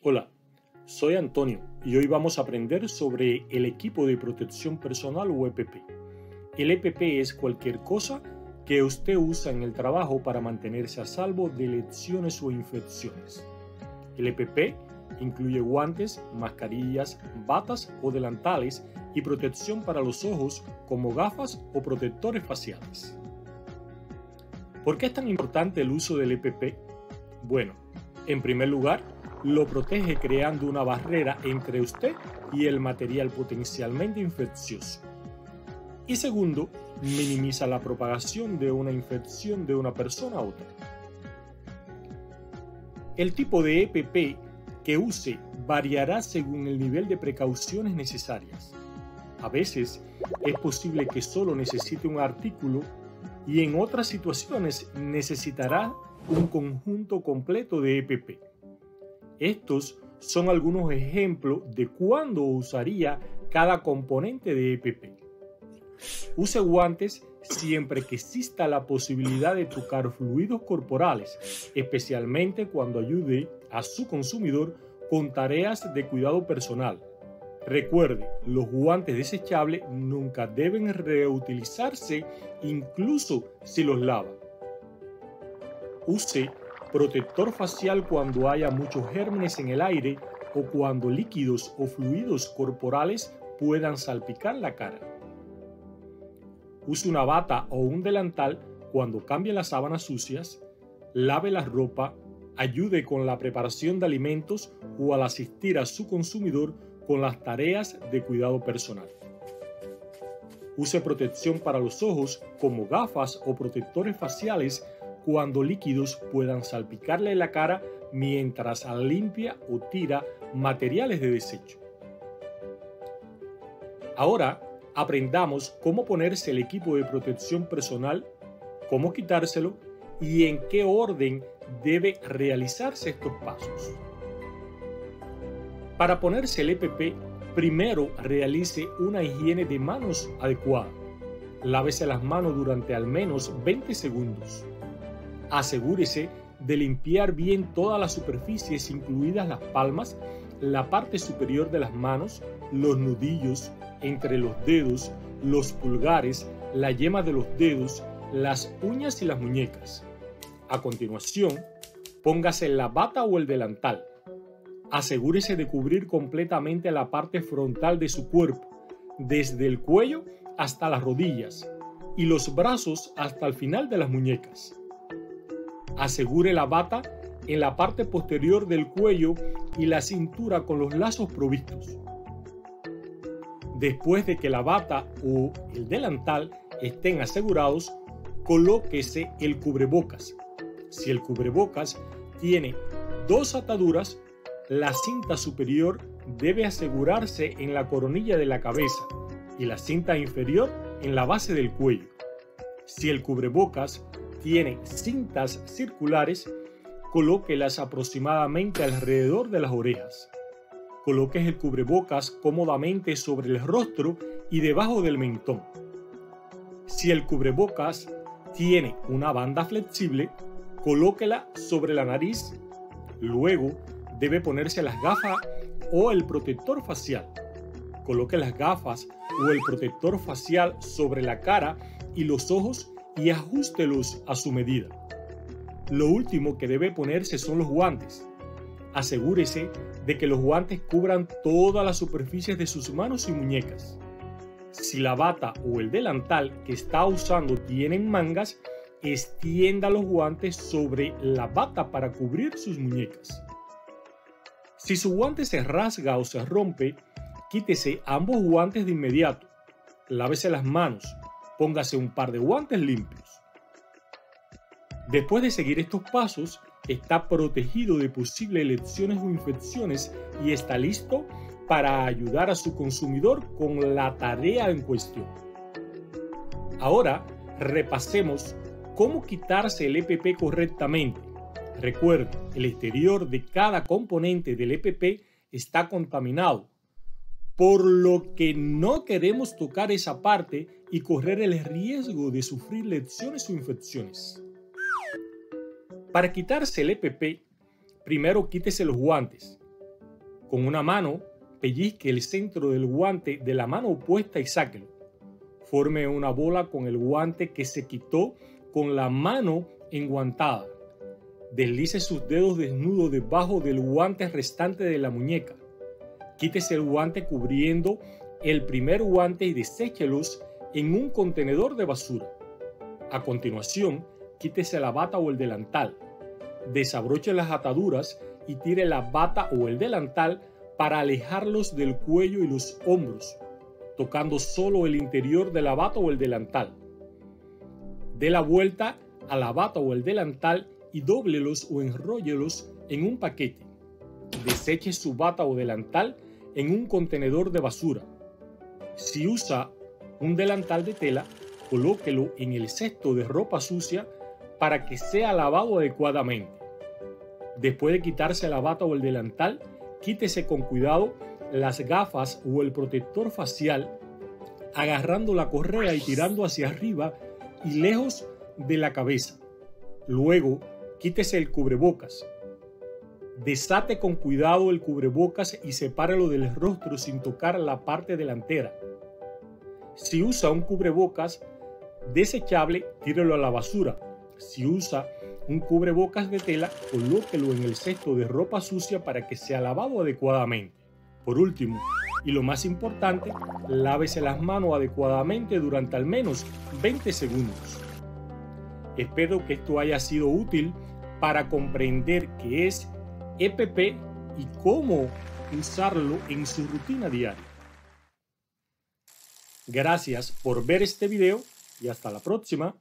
Hola, soy Antonio y hoy vamos a aprender sobre el equipo de protección personal o EPP. El EPP es cualquier cosa que usted usa en el trabajo para mantenerse a salvo de lesiones o infecciones. El EPP incluye guantes, mascarillas, batas o delantales y protección para los ojos como gafas o protectores faciales. ¿Por qué es tan importante el uso del EPP? Bueno, en primer lugar, lo protege creando una barrera entre usted y el material potencialmente infeccioso. Y segundo, minimiza la propagación de una infección de una persona a otra. El tipo de EPP que use variará según el nivel de precauciones necesarias. A veces es posible que solo necesite un artículo y en otras situaciones necesitará un conjunto completo de EPP. Estos son algunos ejemplos de cuándo usaría cada componente de EPP. Use guantes siempre que exista la posibilidad de tocar fluidos corporales, especialmente cuando ayude a su consumidor con tareas de cuidado personal. Recuerde, los guantes desechables nunca deben reutilizarse incluso si los lava. Use protector facial cuando haya muchos gérmenes en el aire o cuando líquidos o fluidos corporales puedan salpicar la cara. Use una bata o un delantal cuando cambie las sábanas sucias, lave la ropa, ayude con la preparación de alimentos o al asistir a su consumidor con las tareas de cuidado personal. Use protección para los ojos como gafas o protectores faciales cuando líquidos puedan salpicarle la cara mientras limpia o tira materiales de desecho. Ahora aprendamos cómo ponerse el equipo de protección personal, cómo quitárselo y en qué orden debe realizarse estos pasos. Para ponerse el EPP, primero realice una higiene de manos adecuada. Lávese las manos durante al menos 20 segundos. Asegúrese de limpiar bien todas las superficies, incluidas las palmas, la parte superior de las manos, los nudillos, entre los dedos, los pulgares, la yema de los dedos, las uñas y las muñecas. A continuación, póngase la bata o el delantal. Asegúrese de cubrir completamente la parte frontal de su cuerpo, desde el cuello hasta las rodillas y los brazos hasta el final de las muñecas. Asegure la bata en la parte posterior del cuello y la cintura con los lazos provistos. Después de que la bata o el delantal estén asegurados, colóquese el cubrebocas. Si el cubrebocas tiene dos ataduras, la cinta superior debe asegurarse en la coronilla de la cabeza y la cinta inferior en la base del cuello. Si el cubrebocas tiene cintas circulares, colóquelas aproximadamente alrededor de las orejas. Coloque el cubrebocas cómodamente sobre el rostro y debajo del mentón. Si el cubrebocas tiene una banda flexible, colóquela sobre la nariz. Luego debe ponerse las gafas o el protector facial. Coloque las gafas o el protector facial sobre la cara y los ojos y ajustelos a su medida. Lo último que debe ponerse son los guantes. Asegúrese de que los guantes cubran todas las superficies de sus manos y muñecas. Si la bata o el delantal que está usando tienen mangas, extienda los guantes sobre la bata para cubrir sus muñecas. Si su guante se rasga o se rompe, quítese ambos guantes de inmediato. Lávese las manos, póngase un par de guantes limpios. Después de seguir estos pasos, está protegido de posibles lesiones o infecciones y está listo para ayudar a su consumidor con la tarea en cuestión. Ahora repasemos cómo quitarse el EPP correctamente. Recuerde, el exterior de cada componente del EPP está contaminado por lo que no queremos tocar esa parte y correr el riesgo de sufrir lesiones o infecciones. Para quitarse el EPP, primero quítese los guantes. Con una mano, pellizque el centro del guante de la mano opuesta y sáquelo. Forme una bola con el guante que se quitó con la mano enguantada. Deslice sus dedos desnudos debajo del guante restante de la muñeca. Quítese el guante cubriendo el primer guante y deséchelos en un contenedor de basura. A continuación, quítese la bata o el delantal. Desabroche las ataduras y tire la bata o el delantal para alejarlos del cuello y los hombros, tocando solo el interior de la bata o el delantal. Dé la vuelta a la bata o el delantal y dóblelos o enróllelos en un paquete. Deseche su bata o delantal en un contenedor de basura. Si usa un delantal de tela, colóquelo en el cesto de ropa sucia para que sea lavado adecuadamente. Después de quitarse la bata o el delantal, quítese con cuidado las gafas o el protector facial, agarrando la correa y tirando hacia arriba y lejos de la cabeza. Luego, quítese el cubrebocas. Desate con cuidado el cubrebocas y sepárelo del rostro sin tocar la parte delantera. Si usa un cubrebocas desechable, tírelo a la basura. Si usa un cubrebocas de tela, colóquelo en el cesto de ropa sucia para que sea lavado adecuadamente. Por último, y lo más importante, lávese las manos adecuadamente durante al menos 20 segundos. Espero que esto haya sido útil para comprender qué es EPP y cómo usarlo en su rutina diaria. Gracias por ver este video y hasta la próxima.